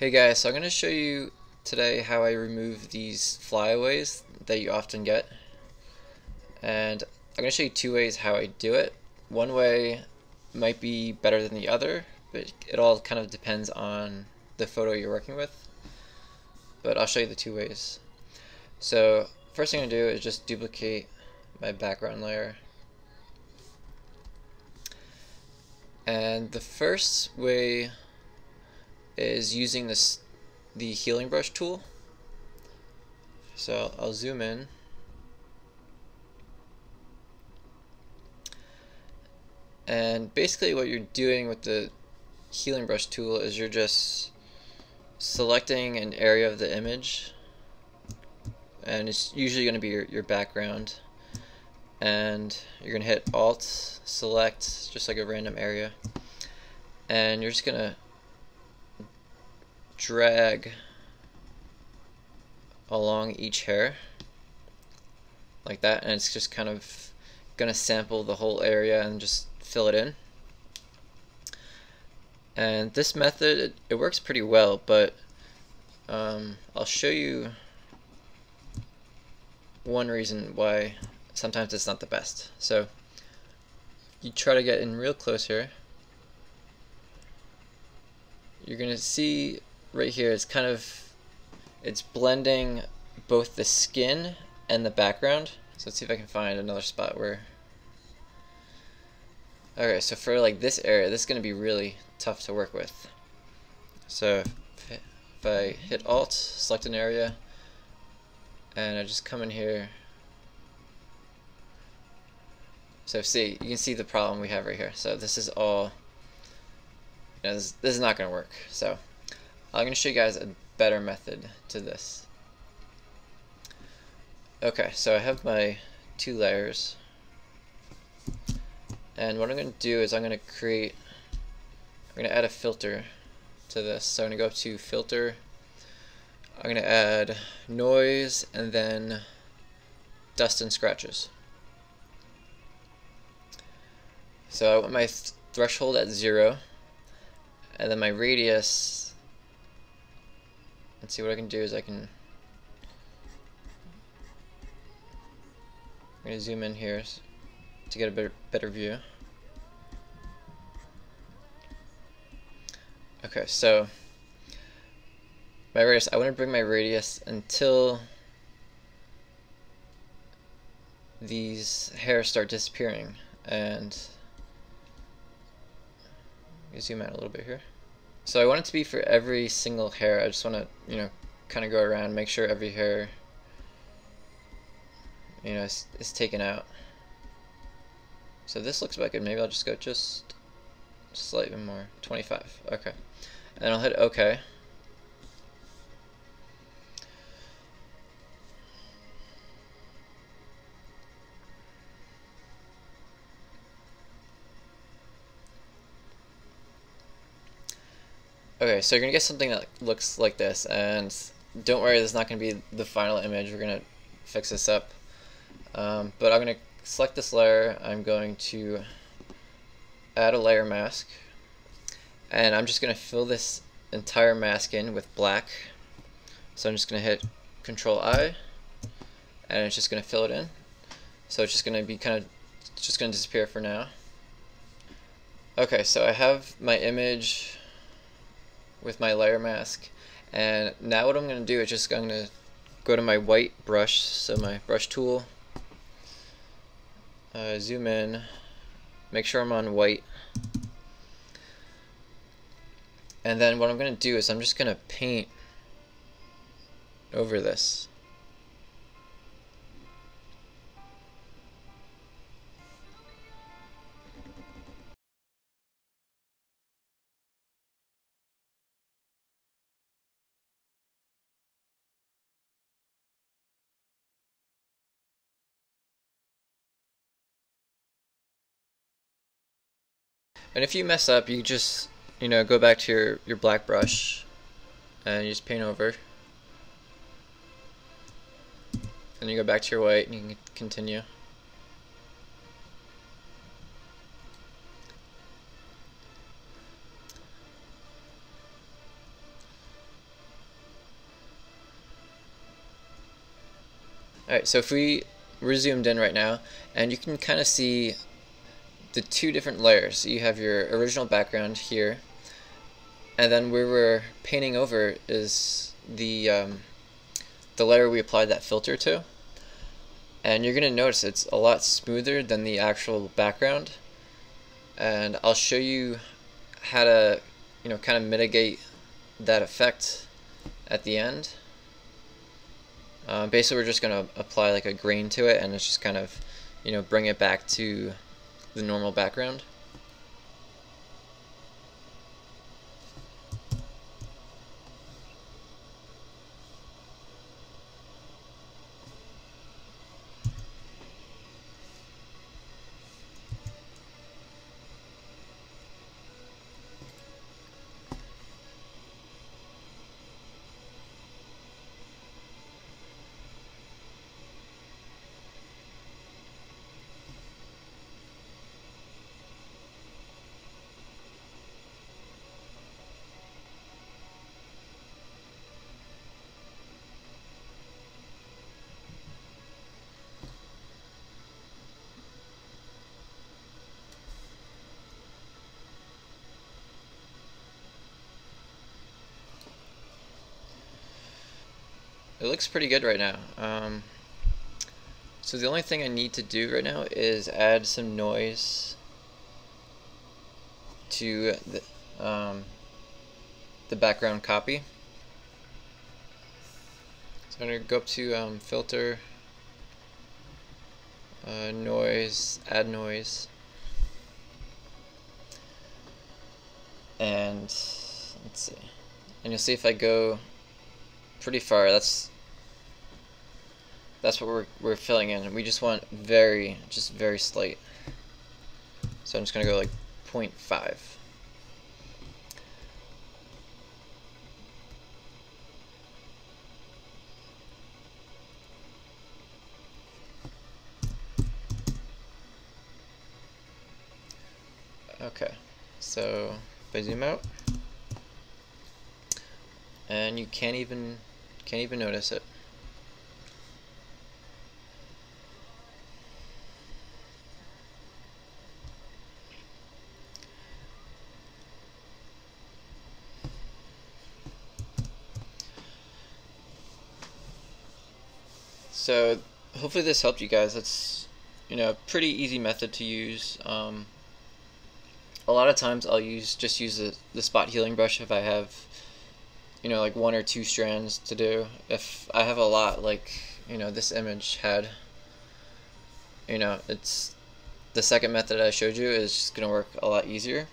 Hey guys, so I'm going to show you today how I remove these flyaways that you often get. And I'm going to show you two ways how I do it. One way might be better than the other, but it all kind of depends on the photo you're working with. But I'll show you the two ways. So first thing I'm going to do is just duplicate my background layer. And the first way is using this the healing brush tool. So I'll zoom in. And basically what you're doing with the healing brush tool is you're just selecting an area of the image and it's usually going to be your, your background and you're going to hit alt select just like a random area and you're just going to drag along each hair like that and it's just kind of gonna sample the whole area and just fill it in. And this method it, it works pretty well but um, I'll show you one reason why sometimes it's not the best. So you try to get in real close here. You're gonna see right here is kind of it's blending both the skin and the background. So let's see if I can find another spot where Okay, so for like this area, this is going to be really tough to work with. So if I hit Alt, select an area, and I just come in here. So see, you can see the problem we have right here. So this is all, you know, this, this is not going to work. So I'm going to show you guys a better method to this. Okay, so I have my two layers. And what I'm going to do is I'm going to create, I'm going to add a filter to this. So I'm going to go up to filter, I'm going to add noise and then dust and scratches. So I want my th threshold at zero and then my radius Let's see what I can do is I can I'm to zoom in here to get a better, better view. Okay, so my radius, I want to bring my radius until these hairs start disappearing and zoom out a little bit here. So I want it to be for every single hair. I just want to, you know, kind of go around, make sure every hair, you know, is, is taken out. So this looks about good. Maybe I'll just go just slightly more. 25. Okay. And I'll hit OK. Okay, so you're gonna get something that looks like this, and don't worry, this is not gonna be the final image. We're gonna fix this up. Um, but I'm gonna select this layer. I'm going to add a layer mask, and I'm just gonna fill this entire mask in with black. So I'm just gonna hit Control I, and it's just gonna fill it in. So it's just gonna be kind of just gonna disappear for now. Okay, so I have my image with my layer mask. And now what I'm going to do is just going to go to my white brush, so my brush tool, uh, zoom in, make sure I'm on white. And then what I'm going to do is I'm just going to paint over this. And if you mess up, you just, you know, go back to your, your black brush and you just paint over. Then you go back to your white and you can continue. Alright, so if we resumed in right now, and you can kind of see the two different layers. You have your original background here, and then where we're painting over is the um, the layer we applied that filter to. And you're going to notice it's a lot smoother than the actual background. And I'll show you how to, you know, kind of mitigate that effect at the end. Uh, basically, we're just going to apply like a grain to it, and it's just kind of, you know, bring it back to the normal background. It looks pretty good right now. Um, so the only thing I need to do right now is add some noise to the, um, the background copy. So I'm going to go up to um, filter, uh, noise, add noise, and let's see. And you'll see if I go pretty far. That's that's what we're we're filling in. We just want very just very slight. So I'm just gonna go like 0.5. Okay, so if I zoom out, and you can't even can't even notice it. So hopefully this helped you guys. It's you know a pretty easy method to use. Um, a lot of times I'll use just use the, the spot healing brush if I have you know like one or two strands to do if I have a lot like you know this image had you know it's the second method I showed you is just gonna work a lot easier